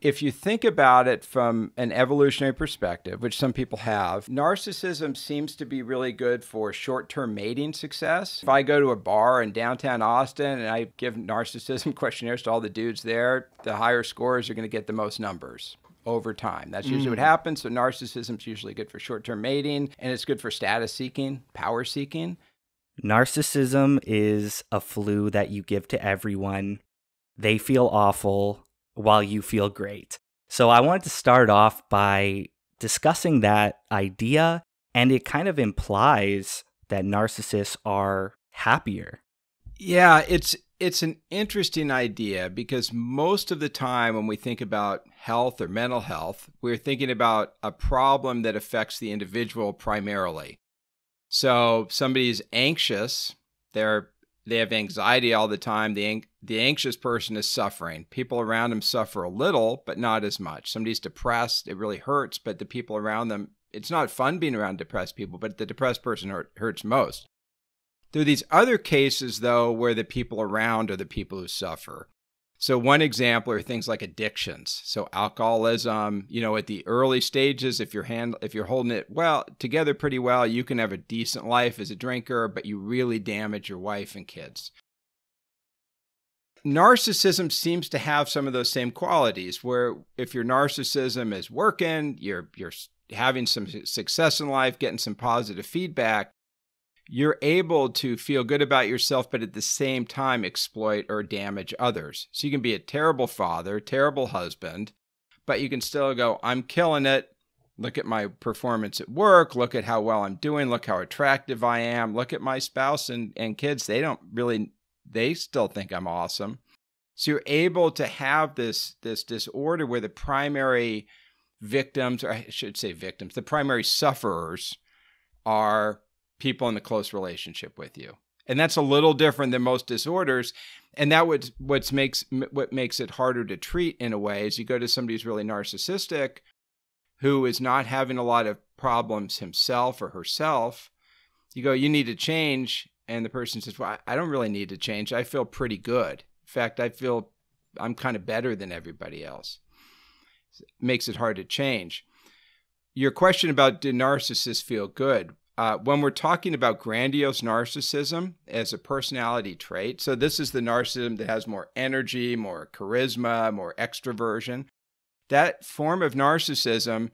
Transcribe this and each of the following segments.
if you think about it from an evolutionary perspective, which some people have, narcissism seems to be really good for short term mating success. If I go to a bar in downtown Austin and I give narcissism questionnaires to all the dudes there, the higher scores are going to get the most numbers over time. That's usually mm. what happens. So narcissism is usually good for short-term mating and it's good for status seeking, power seeking. Narcissism is a flu that you give to everyone. They feel awful while you feel great. So I wanted to start off by discussing that idea, and it kind of implies that narcissists are happier. Yeah, it's it's an interesting idea because most of the time when we think about health or mental health, we're thinking about a problem that affects the individual primarily. So somebody's anxious, they're they have anxiety all the time. The, the anxious person is suffering. People around them suffer a little, but not as much. Somebody's depressed, it really hurts, but the people around them, it's not fun being around depressed people, but the depressed person hurt, hurts most. There are these other cases, though, where the people around are the people who suffer. So one example are things like addictions. So alcoholism, you know, at the early stages, if you're hand, if you're holding it well together pretty well, you can have a decent life as a drinker, but you really damage your wife and kids. Narcissism seems to have some of those same qualities where if your narcissism is working, you're you're having some success in life, getting some positive feedback, you're able to feel good about yourself, but at the same time exploit or damage others. So you can be a terrible father, terrible husband, but you can still go, I'm killing it. Look at my performance at work. Look at how well I'm doing. Look how attractive I am. Look at my spouse and, and kids. They don't really, they still think I'm awesome. So you're able to have this, this disorder where the primary victims, or I should say victims, the primary sufferers are people in a close relationship with you. And that's a little different than most disorders. And that what what makes what makes it harder to treat in a way is you go to somebody who's really narcissistic, who is not having a lot of problems himself or herself. You go, you need to change, and the person says, "Well, I don't really need to change. I feel pretty good. In fact, I feel I'm kind of better than everybody else." It makes it hard to change. Your question about do narcissists feel good? Uh, when we're talking about grandiose narcissism as a personality trait, so this is the narcissism that has more energy, more charisma, more extroversion. That form of narcissism,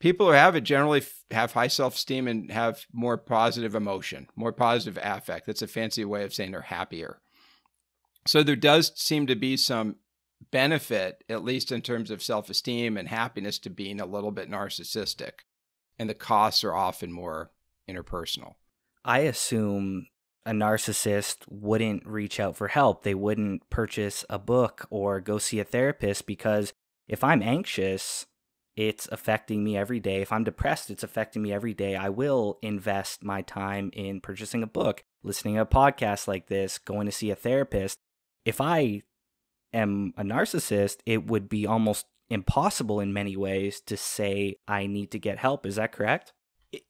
people who have it generally have high self esteem and have more positive emotion, more positive affect. That's a fancy way of saying they're happier. So there does seem to be some benefit, at least in terms of self esteem and happiness, to being a little bit narcissistic. And the costs are often more interpersonal. I assume a narcissist wouldn't reach out for help. They wouldn't purchase a book or go see a therapist because if I'm anxious, it's affecting me every day. If I'm depressed, it's affecting me every day. I will invest my time in purchasing a book, listening to a podcast like this, going to see a therapist. If I am a narcissist, it would be almost impossible in many ways to say I need to get help. Is that correct?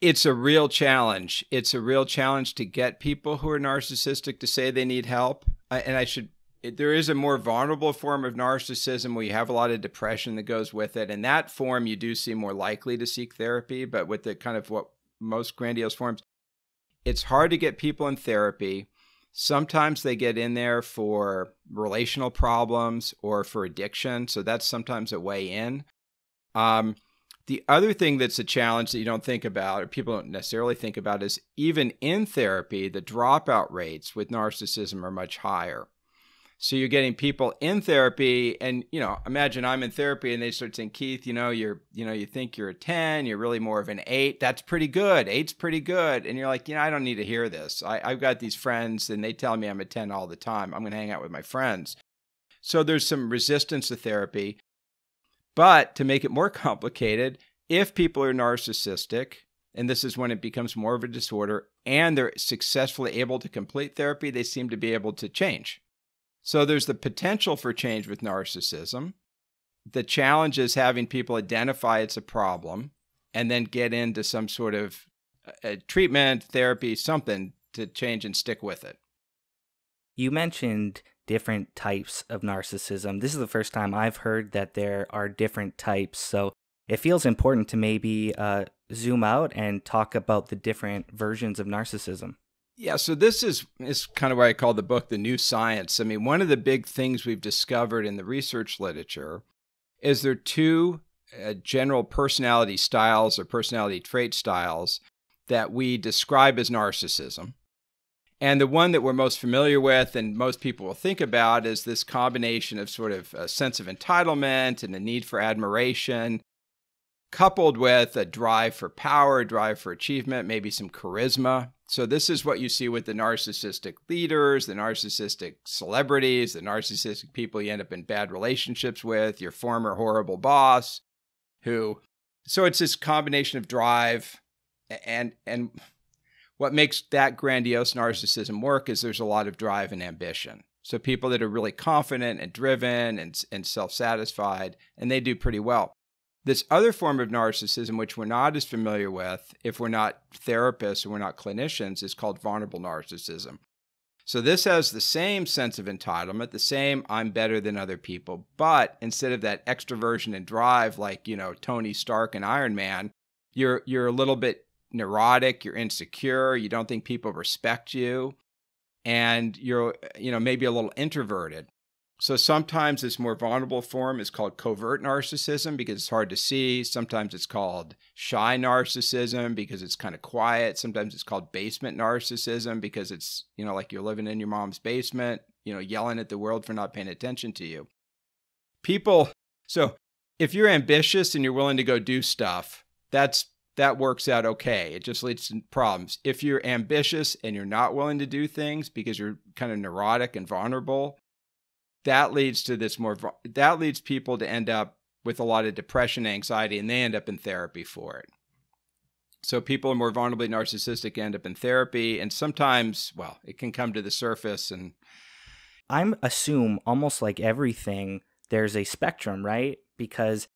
It's a real challenge. It's a real challenge to get people who are narcissistic to say they need help. And I should, there is a more vulnerable form of narcissism where you have a lot of depression that goes with it. And that form you do seem more likely to seek therapy. But with the kind of what most grandiose forms, it's hard to get people in therapy. Sometimes they get in there for relational problems or for addiction. So that's sometimes a way in. Um, the other thing that's a challenge that you don't think about, or people don't necessarily think about, is even in therapy, the dropout rates with narcissism are much higher. So you're getting people in therapy, and you know, imagine I'm in therapy, and they start saying, "Keith, you know, you're, you know, you think you're a ten, you're really more of an eight. That's pretty good. Eight's pretty good." And you're like, "You know, I don't need to hear this. I, I've got these friends, and they tell me I'm a ten all the time. I'm going to hang out with my friends." So there's some resistance to therapy. But to make it more complicated, if people are narcissistic, and this is when it becomes more of a disorder, and they're successfully able to complete therapy, they seem to be able to change. So there's the potential for change with narcissism. The challenge is having people identify it's a problem and then get into some sort of uh, treatment, therapy, something to change and stick with it. You mentioned different types of narcissism. This is the first time I've heard that there are different types. So it feels important to maybe uh, zoom out and talk about the different versions of narcissism. Yeah, so this is is kind of why I call the book the new science. I mean, one of the big things we've discovered in the research literature is there are two uh, general personality styles or personality trait styles that we describe as narcissism. And the one that we're most familiar with and most people will think about is this combination of sort of a sense of entitlement and a need for admiration, coupled with a drive for power, a drive for achievement, maybe some charisma. So, this is what you see with the narcissistic leaders, the narcissistic celebrities, the narcissistic people you end up in bad relationships with, your former horrible boss, who. So, it's this combination of drive and, and, what makes that grandiose narcissism work is there's a lot of drive and ambition. So people that are really confident and driven and, and self satisfied, and they do pretty well. This other form of narcissism, which we're not as familiar with if we're not therapists and we're not clinicians, is called vulnerable narcissism. So this has the same sense of entitlement, the same I'm better than other people, but instead of that extroversion and drive like, you know, Tony Stark and Iron Man, you're you're a little bit neurotic, you're insecure, you don't think people respect you, and you're you know, maybe a little introverted. So sometimes this more vulnerable form is called covert narcissism because it's hard to see. Sometimes it's called shy narcissism because it's kind of quiet. Sometimes it's called basement narcissism because it's, you know, like you're living in your mom's basement, you know, yelling at the world for not paying attention to you. People, so if you're ambitious and you're willing to go do stuff, that's that works out okay. It just leads to problems. If you're ambitious and you're not willing to do things because you're kind of neurotic and vulnerable, that leads to this more that leads people to end up with a lot of depression anxiety and they end up in therapy for it so people are more vulnerably narcissistic end up in therapy and sometimes well it can come to the surface and i'm assume almost like everything there's a spectrum right because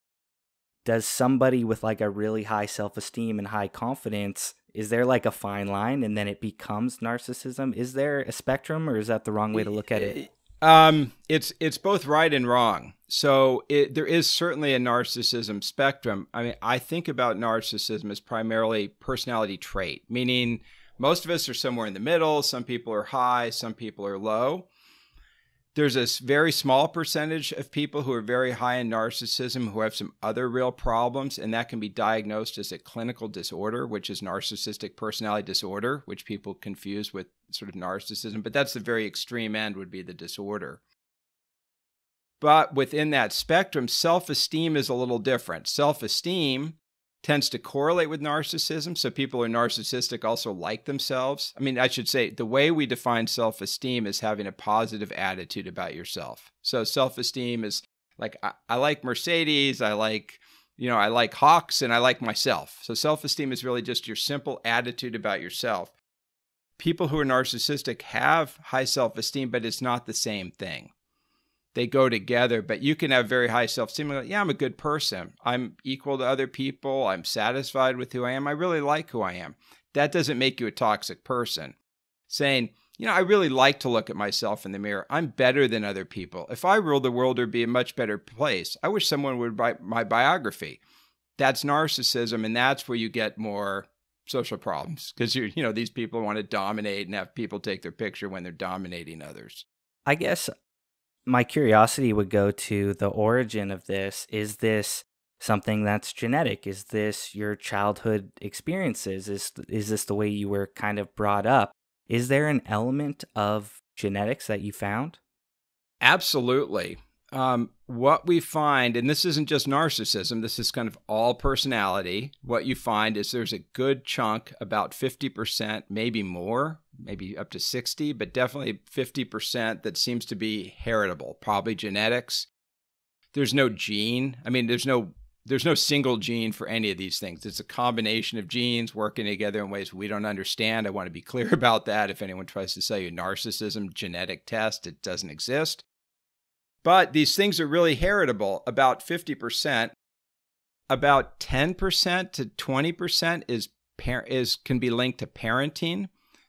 does somebody with like a really high self-esteem and high confidence is there like a fine line and then it becomes narcissism is there a spectrum or is that the wrong way to look at it um, it's it's both right and wrong. So it, there is certainly a narcissism spectrum. I mean, I think about narcissism as primarily personality trait, meaning most of us are somewhere in the middle. Some people are high, some people are low there's a very small percentage of people who are very high in narcissism who have some other real problems, and that can be diagnosed as a clinical disorder, which is narcissistic personality disorder, which people confuse with sort of narcissism. But that's the very extreme end, would be the disorder. But within that spectrum, self esteem is a little different. Self esteem tends to correlate with narcissism. So people who are narcissistic also like themselves. I mean, I should say the way we define self esteem is having a positive attitude about yourself. So self esteem is like, I, I, like Mercedes, I like, you know, I like Hawks, and I like myself. So self esteem is really just your simple attitude about yourself. People who are narcissistic have high self esteem, but it's not the same thing they go together. But you can have very high self esteem. Like, yeah, I'm a good person. I'm equal to other people. I'm satisfied with who I am. I really like who I am. That doesn't make you a toxic person. Saying, you know, I really like to look at myself in the mirror. I'm better than other people. If I ruled the world, it'd be a much better place. I wish someone would write my biography. That's narcissism, and that's where you get more social problems because you you know these people want to dominate and have people take their picture when they're dominating others. I guess my curiosity would go to the origin of this. Is this something that's genetic? Is this your childhood experiences? Is is this the way you were kind of brought up? Is there an element of genetics that you found? Absolutely. Um, what we find, and this isn't just narcissism, this is kind of all personality. What you find is there's a good chunk, about 50%, maybe more, maybe up to 60, but definitely 50% that seems to be heritable, probably genetics. There's no gene. I mean, there's no there's no single gene for any of these things. It's a combination of genes working together in ways we don't understand. I want to be clear about that. If anyone tries to sell you narcissism genetic test, it doesn't exist. But these things are really heritable. About 50%, about 10% to 20% is is can be linked to parenting.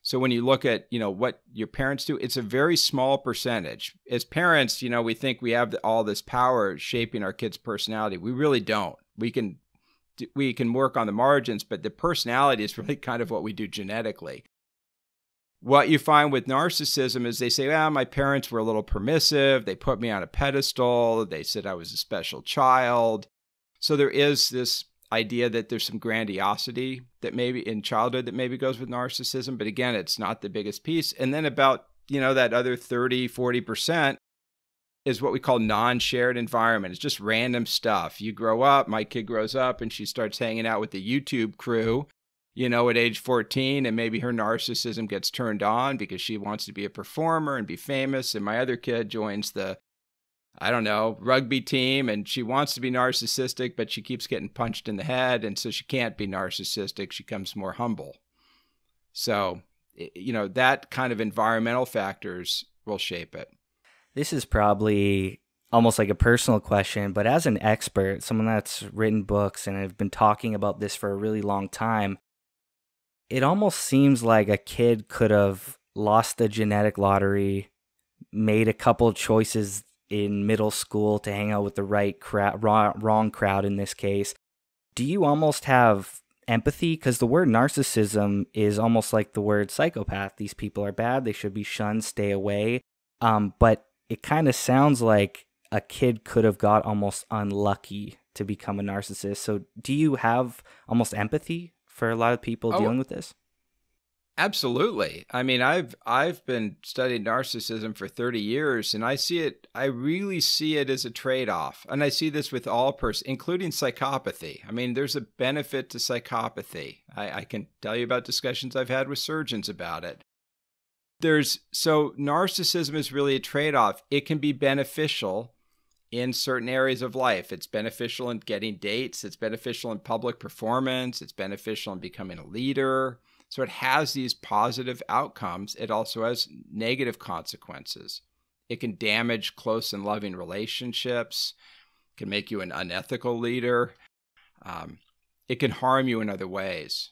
So when you look at, you know, what your parents do, it's a very small percentage. As parents, you know, we think we have all this power shaping our kids' personality. We really don't. We can we can work on the margins, but the personality is really kind of what we do genetically. What you find with narcissism is they say, "Ah, my parents were a little permissive. They put me on a pedestal. They said I was a special child." So there is this idea that there's some grandiosity that maybe in childhood that maybe goes with narcissism but again it's not the biggest piece. And then about you know that other 30 40% is what we call non-shared environment. It's just random stuff. You grow up my kid grows up and she starts hanging out with the youtube crew you know at age 14 and maybe her narcissism gets turned on because she wants to be a performer and be famous. And my other kid joins the I don't know, rugby team and she wants to be narcissistic, but she keeps getting punched in the head. And so she can't be narcissistic. She becomes more humble. So, you know, that kind of environmental factors will shape it. This is probably almost like a personal question, but as an expert, someone that's written books and have been talking about this for a really long time, it almost seems like a kid could have lost the genetic lottery, made a couple of choices in middle school to hang out with the right crowd, wrong, wrong crowd in this case. Do you almost have empathy? Because the word narcissism is almost like the word psychopath. These people are bad. They should be shunned, stay away. Um, but it kind of sounds like a kid could have got almost unlucky to become a narcissist. So, do you have almost empathy for a lot of people oh, dealing with this? Absolutely. I mean, I've I've been studying narcissism for 30 years and I see it I really see it as a trade-off. And I see this with all person including psychopathy. I mean, there's a benefit to psychopathy. I, I can tell you about discussions I've had with surgeons about it. There's so narcissism is really a trade-off. It can be beneficial in certain areas of life. It's beneficial in getting dates, it's beneficial in public performance, it's beneficial in becoming a leader so it has these positive outcomes. It also has negative consequences. It can damage close and loving relationships, can make you an unethical leader. Um, it can harm you in other ways.